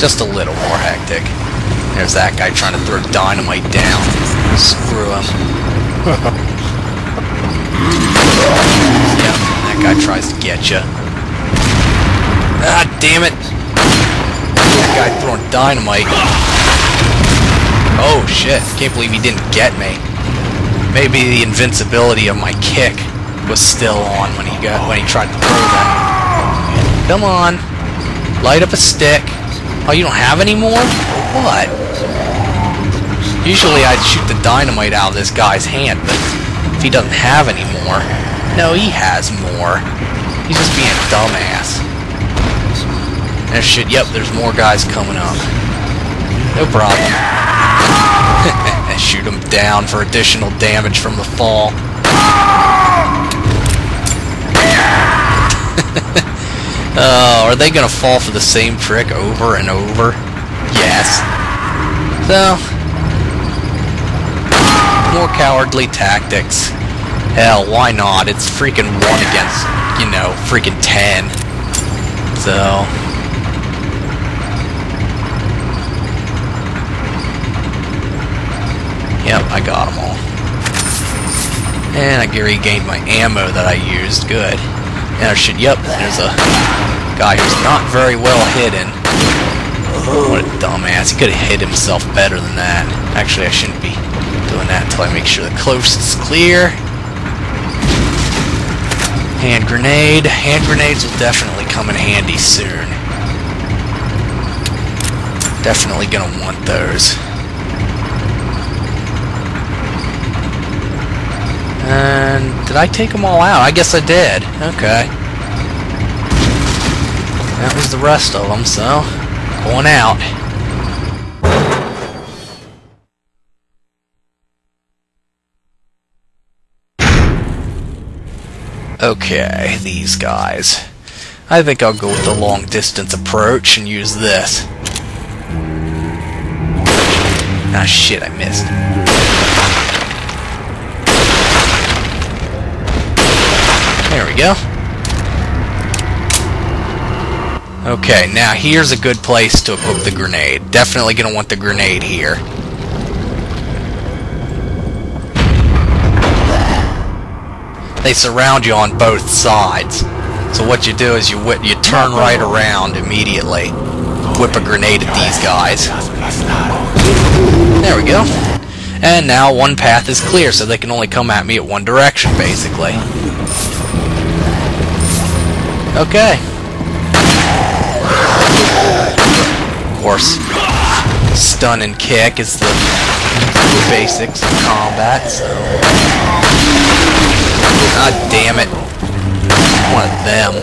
Just a little more hectic. There's that guy trying to throw dynamite down. Screw him. yeah, that guy tries to get you. Ah, damn it! That guy throwing dynamite. Oh shit! Can't believe he didn't get me. Maybe the invincibility of my kick was still on when he got when he tried to throw that. Come on, light up a stick. Oh, you don't have any more? What? Usually I'd shoot the dynamite out of this guy's hand, but if he doesn't have any more, no, he has more. He's just being a dumbass. There's shit. Yep, there's more guys coming up. No problem. Shoot them down for additional damage from the fall. Oh, are they gonna fall for the same trick over and over? Yes. So, more cowardly tactics. Hell, why not? It's freaking one against, you know, freaking ten. So, Yep, I got them all. And I regained my ammo that I used. Good. I should, yep, there's a guy who's not very well hidden. What a dumbass. He could have hit himself better than that. Actually, I shouldn't be doing that until I make sure the coast is clear. Hand grenade. Hand grenades will definitely come in handy soon. Definitely gonna want those. And did I take them all out? I guess I did. Okay. That was the rest of them, so going out. Okay, these guys. I think I'll go with the long distance approach and use this. Ah shit, I missed. We go. Okay, now here's a good place to equip the grenade. Definitely gonna want the grenade here. They surround you on both sides. So what you do is you whip, you turn right around immediately. Whip a grenade at these guys. There we go. And now one path is clear, so they can only come at me at one direction, basically. Okay. Of course, stun and kick is the basics of combat, so... God damn it. One of them.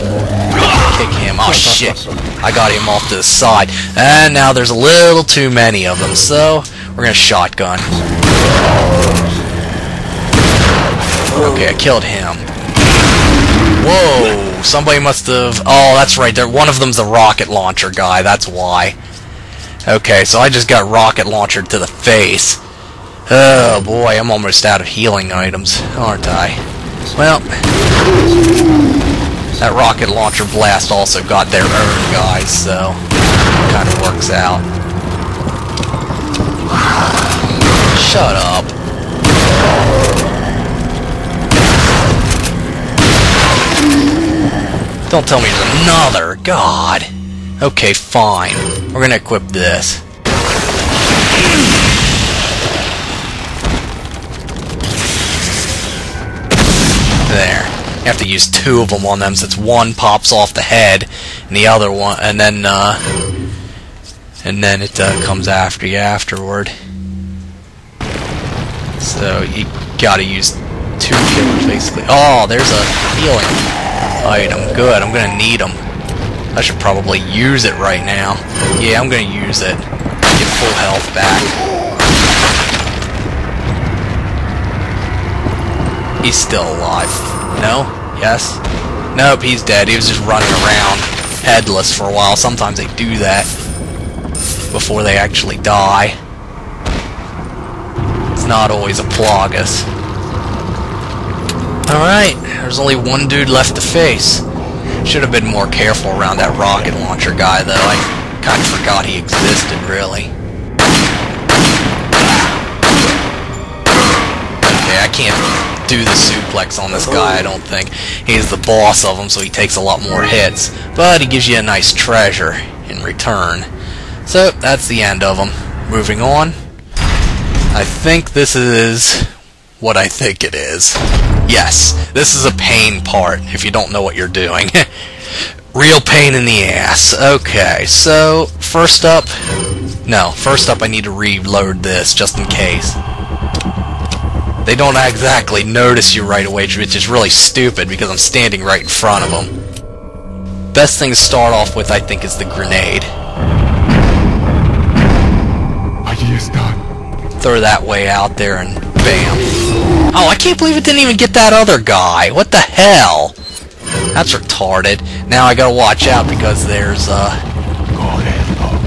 Kick him. Oh shit. I got him off to the side. And now there's a little too many of them, so we're gonna shotgun. Okay, I killed him. Whoa! Somebody must have... Oh, that's right. There, one of them's the rocket launcher guy. That's why. Okay, so I just got rocket launcher to the face. Oh boy, I'm almost out of healing items, aren't I? Well, that rocket launcher blast also got their own guys, so kind of works out. Shut up. Don't tell me there's another. God. Okay, fine. We're gonna equip this. There. You have to use two of them on them since one pops off the head and the other one, and then, uh, and then it uh, comes after you afterward. So you gotta use two killers basically. Oh, there's a healing item. Good, I'm gonna need them. I should probably use it right now. Yeah, I'm gonna use it. Get full health back. He's still alive. No? Yes? Nope, he's dead. He was just running around headless for a while. Sometimes they do that before they actually die. It's not always a Plagas. Alright, there's only one dude left to face. Should have been more careful around that rocket launcher guy, though. I kind of forgot he existed, really. Okay, I can't do the suplex on this guy, I don't think. He's the boss of them, so he takes a lot more hits. But he gives you a nice treasure in return. So, that's the end of him. Moving on. I think this is what I think it is. Yes, this is a pain part, if you don't know what you're doing. Real pain in the ass. Okay, so, first up... No, first up I need to reload this, just in case. They don't exactly notice you right away, which is really stupid, because I'm standing right in front of them. Best thing to start off with, I think, is the grenade. Throw that way out there and bam. Oh, I can't believe it didn't even get that other guy. What the hell? That's retarded. Now I gotta watch out because there's, uh...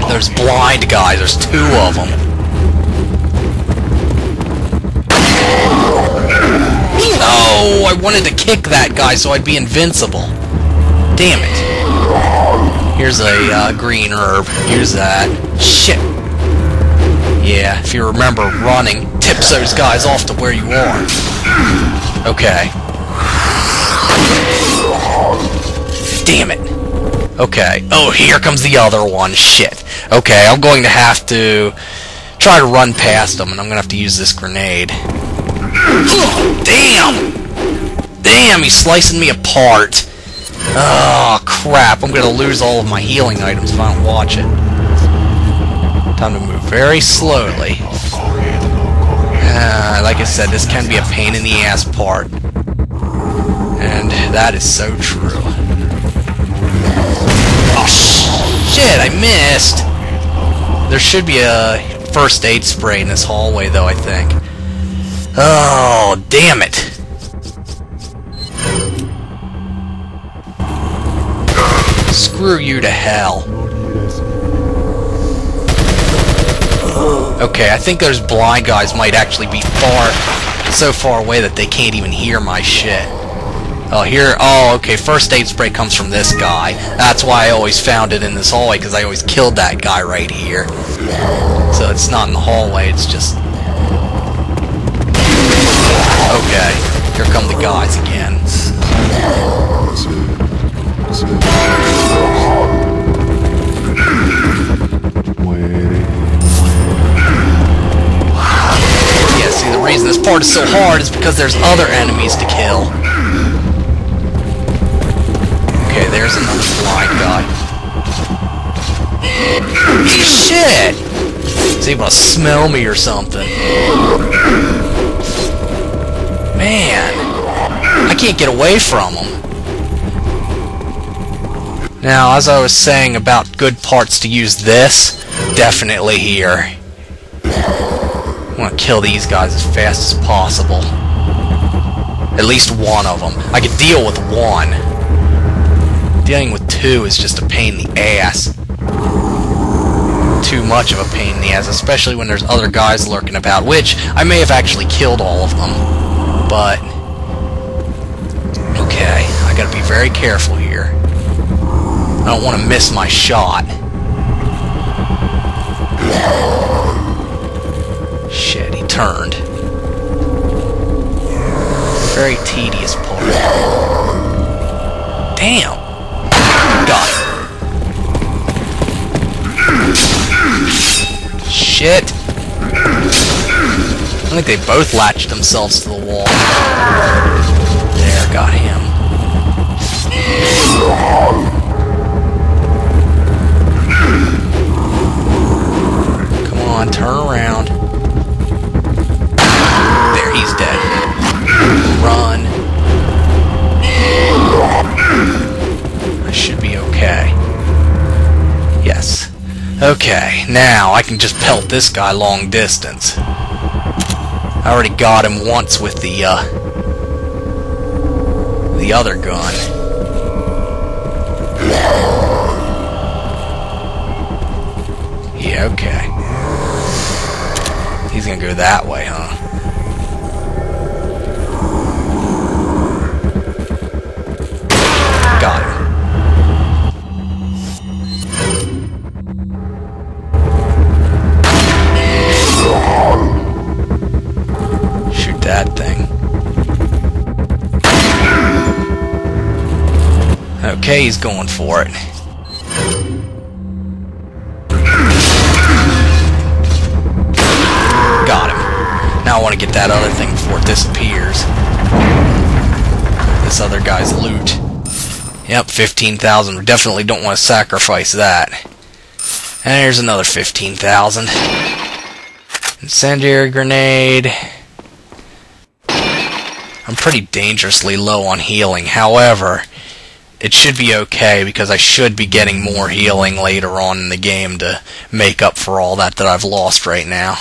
There's blind guys. There's two of them. No! I wanted to kick that guy so I'd be invincible. Damn it. Here's a uh, green herb. Here's that. Shit. Yeah, if you remember, running tips those guys off to where you are. Okay. Damn it. Okay. Oh, here comes the other one. Shit. Okay, I'm going to have to try to run past them, and I'm going to have to use this grenade. Damn! Damn, he's slicing me apart. Oh, crap. I'm going to lose all of my healing items if I don't watch it. Time to move very slowly. Uh, like I said, this can be a pain in the ass part. And that is so true. Oh, shit, I missed! There should be a first aid spray in this hallway, though, I think. Oh, damn it! Screw you to hell. Okay, I think those blind guys might actually be far, so far away that they can't even hear my shit. Oh, here, oh, okay, first aid spray comes from this guy. That's why I always found it in this hallway, because I always killed that guy right here. So it's not in the hallway, it's just... Okay, here come the guys again. Part is so hard is because there's other enemies to kill. Okay, there's another blind guy. Shit! He's able to smell me or something. Man! I can't get away from him. Now, as I was saying about good parts to use this, definitely here. Want to kill these guys as fast as possible. At least one of them. I could deal with one. Dealing with two is just a pain in the ass. Too much of a pain in the ass, especially when there's other guys lurking about, which I may have actually killed all of them. But... Okay, I gotta be very careful here. I don't want to miss my shot. Turned. Very tedious part. Damn! Got it. Shit! I think they both latched themselves to the wall. Okay, now I can just pelt this guy long distance. I already got him once with the, uh... the other gun. Yeah, okay. He's gonna go that way, huh? Okay, he's going for it. Got him. Now I want to get that other thing before it disappears. This other guy's loot. Yep, 15,000. We definitely don't want to sacrifice that. And here's another 15,000. Incendiary grenade. I'm pretty dangerously low on healing. However, it should be okay because I should be getting more healing later on in the game to make up for all that that I've lost right now.